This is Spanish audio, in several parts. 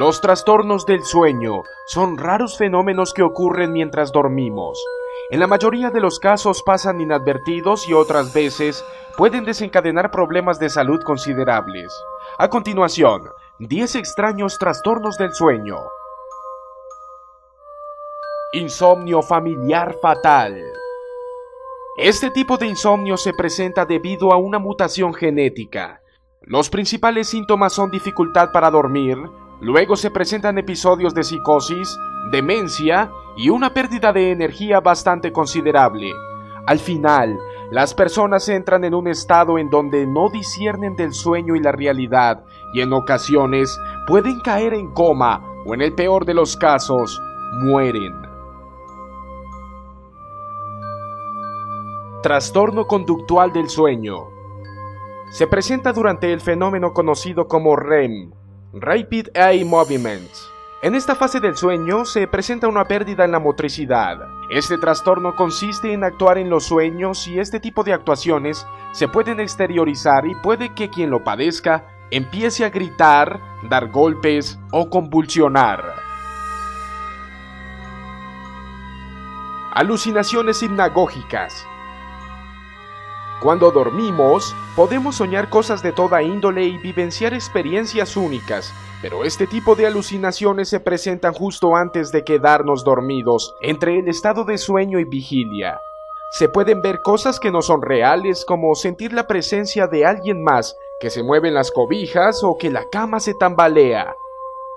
Los trastornos del sueño son raros fenómenos que ocurren mientras dormimos. En la mayoría de los casos pasan inadvertidos y otras veces pueden desencadenar problemas de salud considerables. A continuación, 10 extraños trastornos del sueño. Insomnio familiar fatal. Este tipo de insomnio se presenta debido a una mutación genética. Los principales síntomas son dificultad para dormir, Luego se presentan episodios de psicosis, demencia y una pérdida de energía bastante considerable. Al final, las personas entran en un estado en donde no disciernen del sueño y la realidad y en ocasiones pueden caer en coma o en el peor de los casos, mueren. Trastorno conductual del sueño. Se presenta durante el fenómeno conocido como REM, Rapid Eye Movements. En esta fase del sueño se presenta una pérdida en la motricidad. Este trastorno consiste en actuar en los sueños y este tipo de actuaciones se pueden exteriorizar y puede que quien lo padezca empiece a gritar, dar golpes o convulsionar. Alucinaciones hipnagógicas. Cuando dormimos, podemos soñar cosas de toda índole y vivenciar experiencias únicas, pero este tipo de alucinaciones se presentan justo antes de quedarnos dormidos, entre el estado de sueño y vigilia. Se pueden ver cosas que no son reales, como sentir la presencia de alguien más, que se mueven las cobijas o que la cama se tambalea.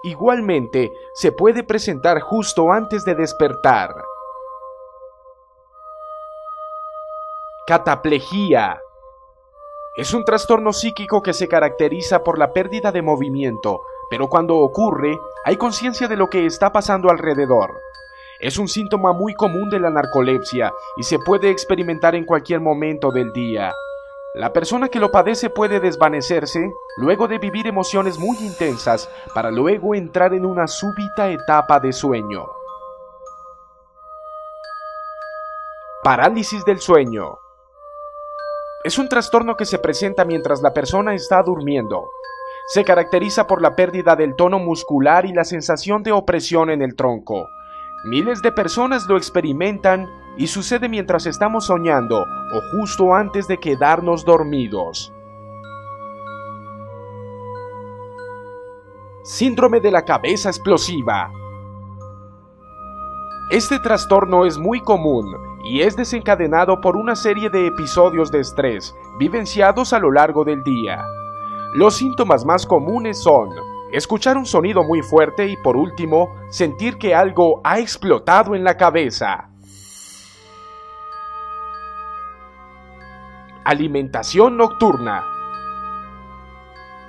Igualmente, se puede presentar justo antes de despertar. Cataplejía. Es un trastorno psíquico que se caracteriza por la pérdida de movimiento, pero cuando ocurre hay conciencia de lo que está pasando alrededor. Es un síntoma muy común de la narcolepsia y se puede experimentar en cualquier momento del día. La persona que lo padece puede desvanecerse luego de vivir emociones muy intensas para luego entrar en una súbita etapa de sueño. Parálisis del sueño. Es un trastorno que se presenta mientras la persona está durmiendo. Se caracteriza por la pérdida del tono muscular y la sensación de opresión en el tronco. Miles de personas lo experimentan y sucede mientras estamos soñando o justo antes de quedarnos dormidos. Síndrome de la cabeza explosiva. Este trastorno es muy común y es desencadenado por una serie de episodios de estrés vivenciados a lo largo del día. Los síntomas más comunes son escuchar un sonido muy fuerte y por último sentir que algo ha explotado en la cabeza. Alimentación nocturna.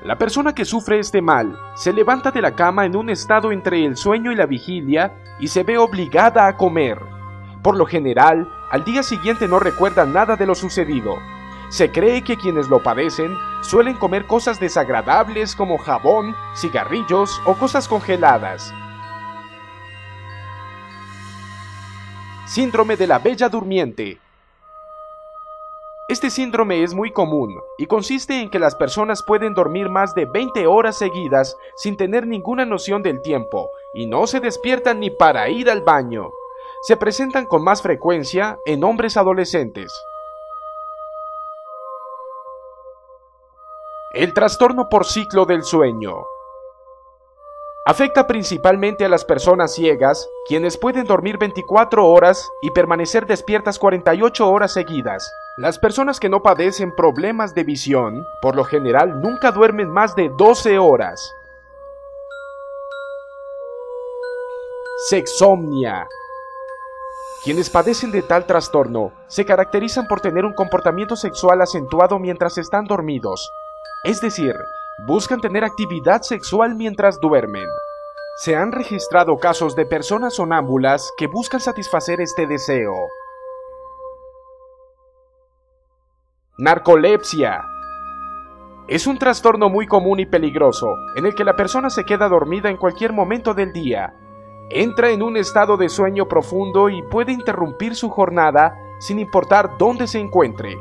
La persona que sufre este mal se levanta de la cama en un estado entre el sueño y la vigilia y se ve obligada a comer. Por lo general, al día siguiente no recuerdan nada de lo sucedido. Se cree que quienes lo padecen suelen comer cosas desagradables como jabón, cigarrillos o cosas congeladas. Síndrome de la Bella Durmiente. Este síndrome es muy común y consiste en que las personas pueden dormir más de 20 horas seguidas sin tener ninguna noción del tiempo y no se despiertan ni para ir al baño se presentan con más frecuencia en hombres adolescentes. El trastorno por ciclo del sueño. Afecta principalmente a las personas ciegas, quienes pueden dormir 24 horas y permanecer despiertas 48 horas seguidas. Las personas que no padecen problemas de visión, por lo general nunca duermen más de 12 horas. Sexomnia quienes padecen de tal trastorno se caracterizan por tener un comportamiento sexual acentuado mientras están dormidos, es decir, buscan tener actividad sexual mientras duermen. Se han registrado casos de personas sonámbulas que buscan satisfacer este deseo. Narcolepsia. Es un trastorno muy común y peligroso, en el que la persona se queda dormida en cualquier momento del día, entra en un estado de sueño profundo y puede interrumpir su jornada sin importar dónde se encuentre.